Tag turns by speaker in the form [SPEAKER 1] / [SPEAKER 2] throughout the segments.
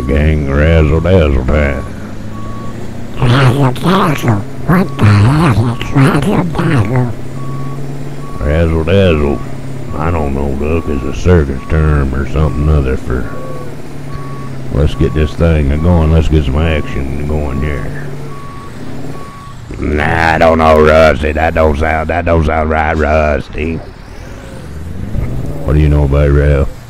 [SPEAKER 1] gang razzle dazzle time.
[SPEAKER 2] Razzle dazzle. What the hell is razzle dazzle?
[SPEAKER 1] Razzle dazzle. I don't know, Duck, is a circus term or something other for. Let's get this thing going. Let's get some action going here. Nah, I don't know, Rusty. That don't sound. That don't sound right, Rusty. What do you know about Ralph?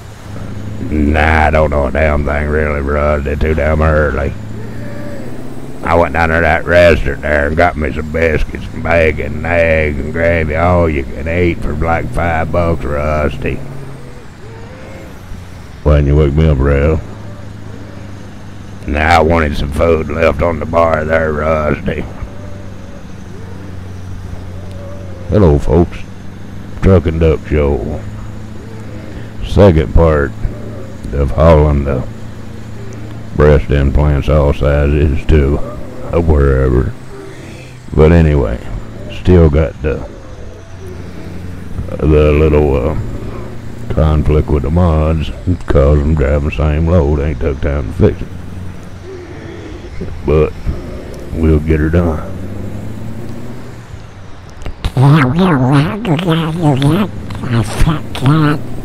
[SPEAKER 1] Nah, I don't know a damn thing really, Rusty. Too damn early. I went down to that restaurant there and got me some biscuits and bacon and eggs and gravy, all you can eat for like five bucks, Rusty. Why didn't you wake me up, Ralph? Now I wanted some food left on the bar there, Rusty. Hello, folks. Truck and Duck Show. Second part of Holland uh, breast implants all sizes too, uh, wherever. But anyway, still got the the little uh, conflict with the mods cause them driving the same load. Ain't took time to fix it, but we'll get her done.
[SPEAKER 2] Yeah.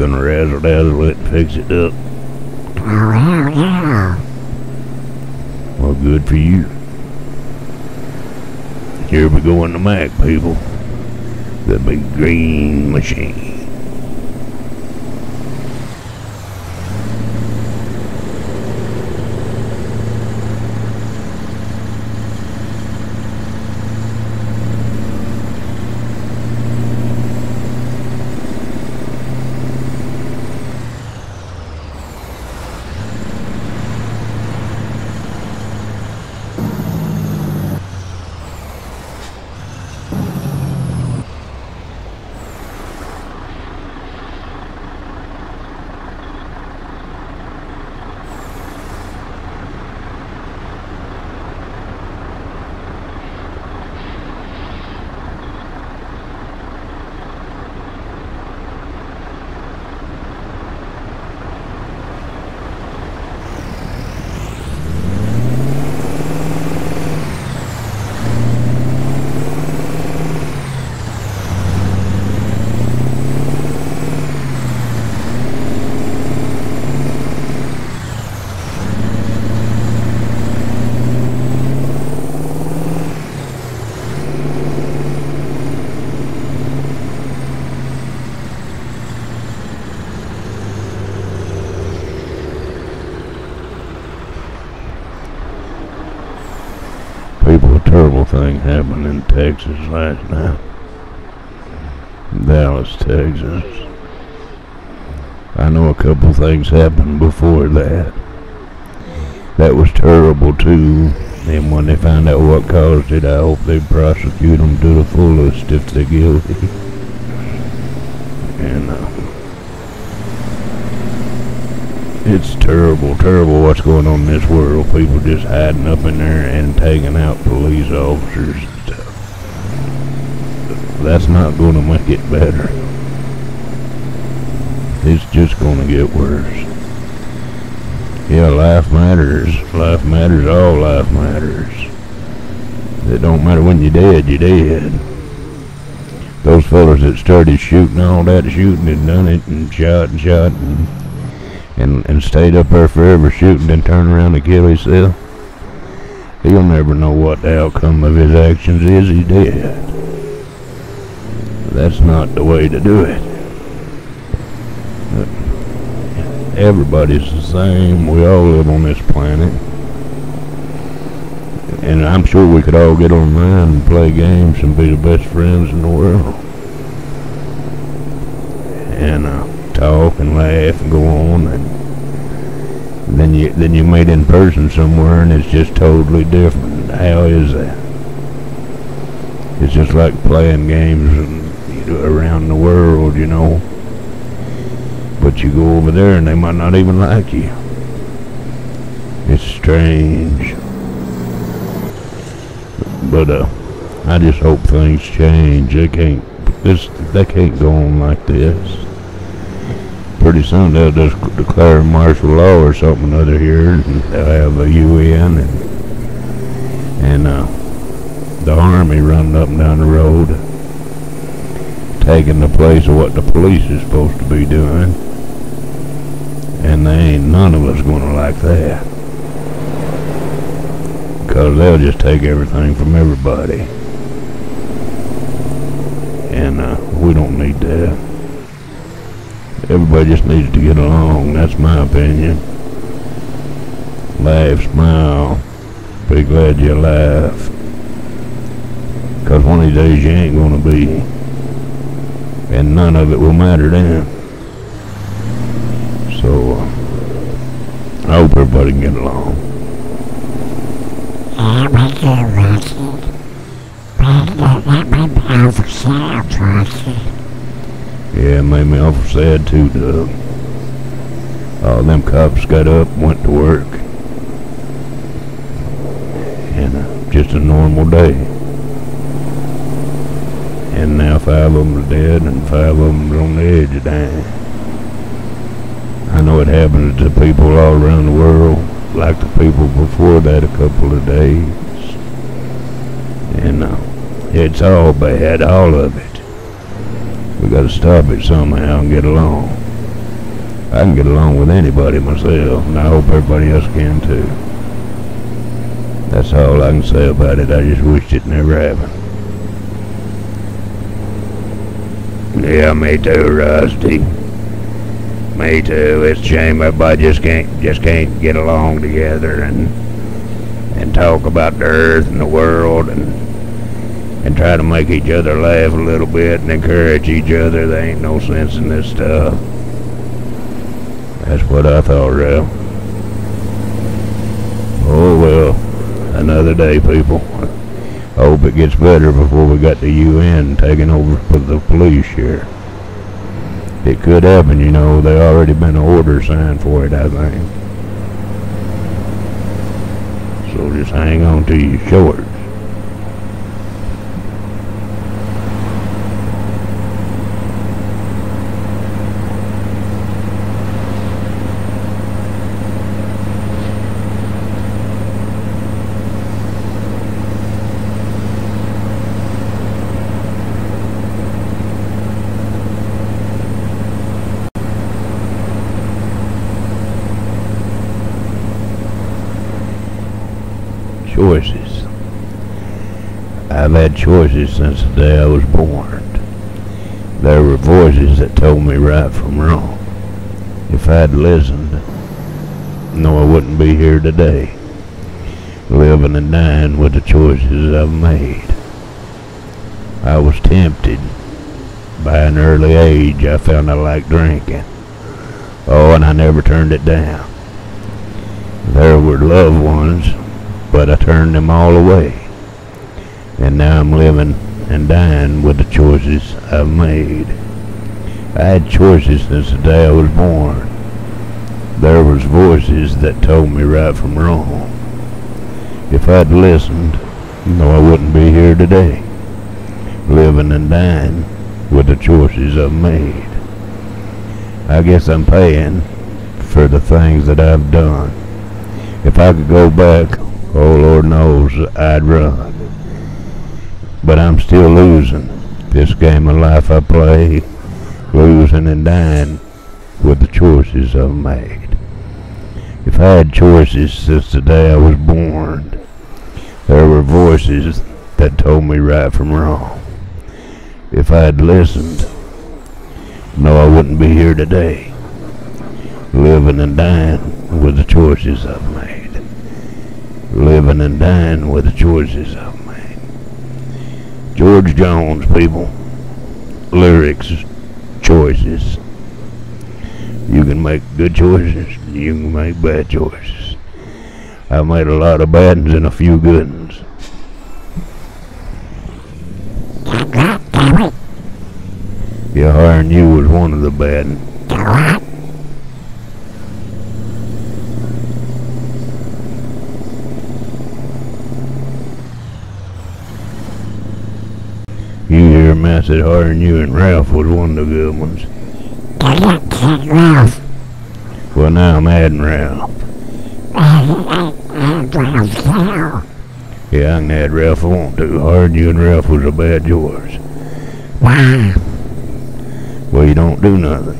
[SPEAKER 1] Gonna razzle dazzle it and fix it up? Well, good for you. Here we go on the Mack, people. The big green machine. People, a terrible thing happened in Texas last night. Dallas, Texas. I know a couple things happened before that. That was terrible too. And when they find out what caused it, I hope they prosecute them to the fullest if they're guilty. And uh, it's terrible, terrible what's going on in this world. People just hiding up in there and taking out police officers and stuff. That's not going to make it better. It's just going to get worse. Yeah, life matters. Life matters. All life matters. It don't matter when you're dead, you're dead. Those fellas that started shooting all that shooting and done it and shot and shot and and, and stayed up there forever shooting and turned around and killed himself. He'll never know what the outcome of his actions is. He did. That's not the way to do it. Everybody's the same. We all live on this planet. And I'm sure we could all get online and play games and be the best friends in the world. And uh, talk and laugh and go on and then you then you meet in person somewhere and it's just totally different. How is that? It's just like playing games and, you know, around the world, you know. But you go over there and they might not even like you. It's strange. But uh I just hope things change. They can't this they can't go on like this. Pretty soon they'll just declare martial law or something other here, and they'll have a UN and and uh, the army running up and down the road, taking the place of what the police is supposed to be doing, and they ain't none of us gonna like that, cause they'll just take everything from everybody, and uh, we don't need that. Everybody just needs to get along. That's my opinion. Laugh, smile. Be glad you laugh. Cause one of these days you ain't gonna be. And none of it will matter then. So, uh, I hope everybody can get along.
[SPEAKER 2] Yeah, do.
[SPEAKER 1] Yeah, it made me awful sad too, Doug. All them cops got up, went to work. And uh, just a normal day. And now five of them are dead and five of them are on the edge of dying. I know it happens to people all around the world, like the people before that a couple of days. And uh, it's all bad, all of it. We gotta stop it somehow and get along. I can get along with anybody myself, and I hope everybody else can too. That's all I can say about it. I just wish it never happened. Yeah, me too, Rusty. Me too. It's a shame everybody just can't just can't get along together and and talk about the earth and the world and and try to make each other laugh a little bit and encourage each other. There ain't no sense in this stuff. That's what I thought, Ralph. Oh well, another day, people. I hope it gets better before we got the UN taking over for the police here. It could happen, you know. They already been an order signed for it, I think. So just hang on to your shorts. Choices. I've had choices since the day I was born. There were voices that told me right from wrong. If I'd listened, no, I wouldn't be here today, living and dying with the choices I've made. I was tempted. By an early age, I found I liked drinking. Oh, and I never turned it down. There were loved ones but I turned them all away. And now I'm living and dying with the choices I've made. I had choices since the day I was born. There was voices that told me right from wrong. If I'd listened, no, I wouldn't be here today, living and dying with the choices I've made. I guess I'm paying for the things that I've done. If I could go back, Oh, Lord knows I'd run. But I'm still losing this game of life I play, losing and dying with the choices I've made. If I had choices since the day I was born, there were voices that told me right from wrong. If I had listened, no, I wouldn't be here today, living and dying with the choices I've made living and dying with the choices I've made. George Jones, people. Lyrics, choices. You can make good choices, you can make bad choices. I've made a lot of bad ones and a few good ones. Yeah, hiring you was one of the bad ones.
[SPEAKER 2] The what?
[SPEAKER 1] You hear me, I said hiring you and Ralph was one of the good ones.
[SPEAKER 2] What? said Ralph.
[SPEAKER 1] Well, now I'm adding Ralph.
[SPEAKER 2] Ralph's now.
[SPEAKER 1] Yeah, I can add Ralph I want to. Hard you and Ralph was a bad yours.
[SPEAKER 2] Wow.
[SPEAKER 1] Well, you don't do nothing.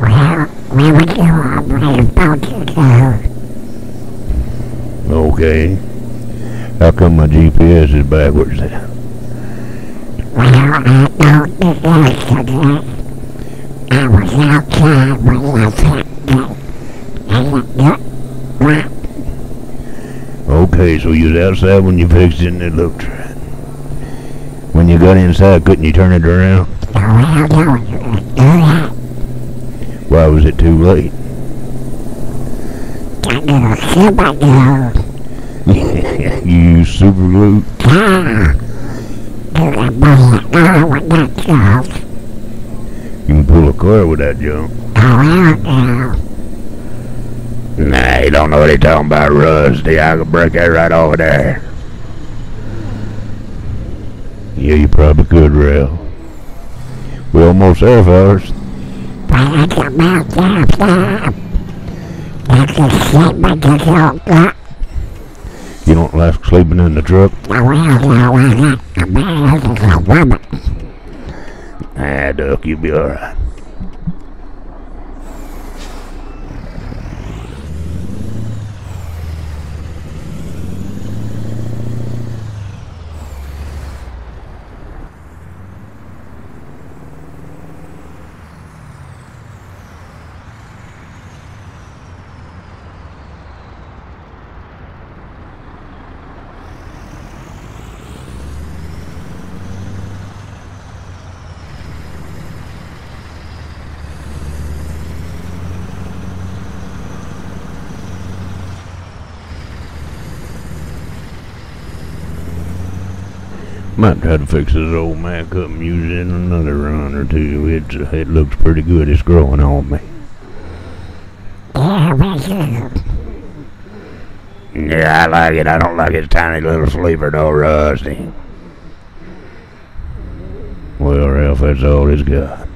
[SPEAKER 2] Well, we would where the boat to go.
[SPEAKER 1] Okay. How come my GPS is backwards then?
[SPEAKER 2] Well, I don't do yesterday. I was outside when I said that. And it got right.
[SPEAKER 1] Okay, so you was outside when you fixed it and it looked right. When you got inside, couldn't you turn it around? Why was it too late? You super glue? You can pull a car with that junk. Nah, you don't know what he's talking about, Rusty. I could break that right over there. Yeah, you probably could, Ralph. We almost there, fellas.
[SPEAKER 2] But. That's shit gut.
[SPEAKER 1] You don't like sleeping in the truck? Nah, Duck, you'll be alright. Might try to fix this old Mack up and use it in another run or two. It's, uh, it looks pretty good. It's growing on me.
[SPEAKER 2] Yeah, me.
[SPEAKER 1] Yeah, I like it. I don't like its tiny little sleeper though, Rusty. Well, Ralph, that's all it's got.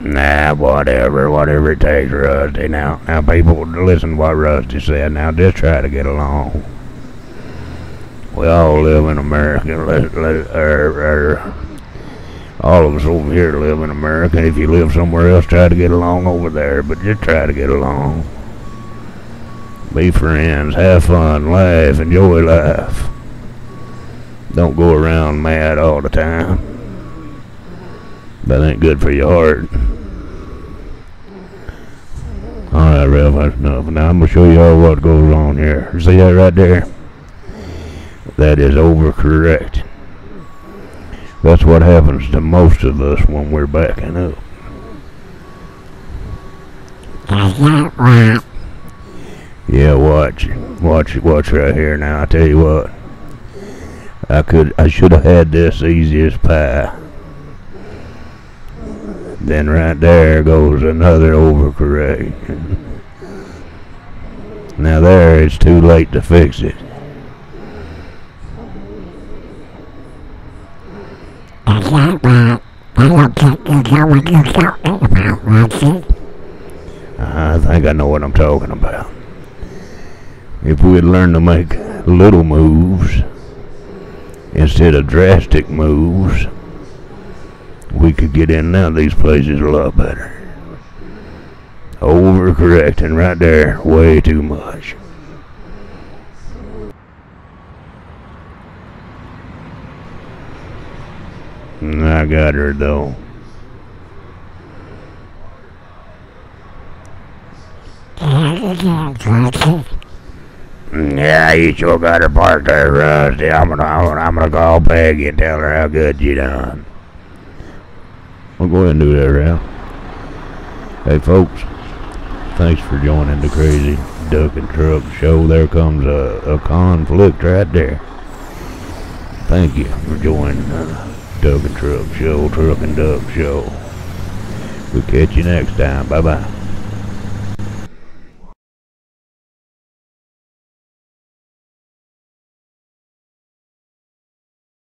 [SPEAKER 1] Nah, whatever, whatever it takes, Rusty. Now, now, people, listen to what Rusty said. Now, just try to get along. We all live in America. Let, let, er, er, all of us over here live in America. If you live somewhere else, try to get along over there. But just try to get along. Be friends, have fun, laugh, enjoy life. Don't go around mad all the time. That ain't good for your heart. Alright, Ralph, that's enough. Now I'm gonna show you all what goes on here. See that right there? That is overcorrect. That's what happens to most of us when we're backing up.
[SPEAKER 2] Is that right?
[SPEAKER 1] Yeah, watch, watch, watch right here. Now I tell you what, I could, I should have had this easy as pie. Then right there goes another overcorrect. Now there, it's too late to fix it.
[SPEAKER 2] I don't think you know what you're talking about.
[SPEAKER 1] I think I know what I'm talking about. If we'd learn to make little moves instead of drastic moves, we could get in out of these places a lot better. Overcorrecting right there, way too much. I got her though.
[SPEAKER 2] Yeah, you did, Roger.
[SPEAKER 1] Yeah, you sure got her parked there, Rusty. I'm gonna, I'm gonna, I'm gonna call Peggy and tell her how good you done. Well, go ahead and do that, Ralph. Hey, folks. Thanks for joining the Crazy Duck and Truck Show. There comes a, a conflict right there. Thank you for joining the Duck and Truck Show, Truck and Duck Show. We'll catch you next time. Bye-bye.